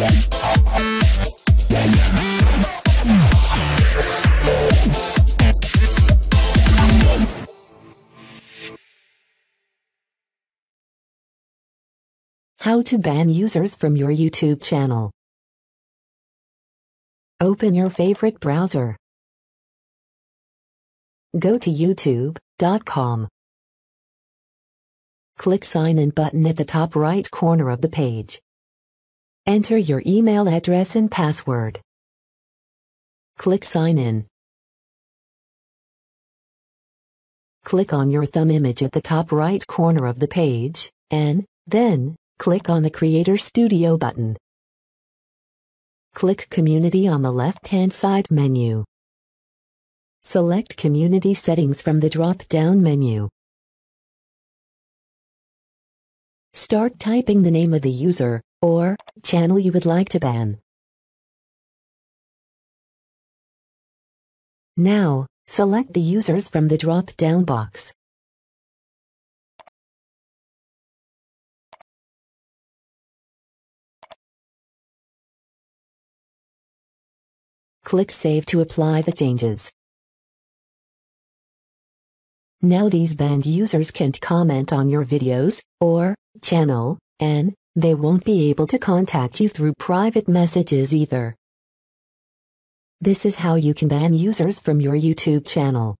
How to ban users from your YouTube channel. Open your favorite browser. Go to youtube.com. Click sign in button at the top right corner of the page. Enter your email address and password. Click sign in. Click on your thumb image at the top right corner of the page, and then Click on the Creator Studio button. Click Community on the left-hand side menu. Select Community Settings from the drop-down menu. Start typing the name of the user or channel you would like to ban. Now, select the users from the drop-down box. Click Save to apply the changes. Now these banned users can't comment on your videos or channel, and they won't be able to contact you through private messages either. This is how you can ban users from your YouTube channel.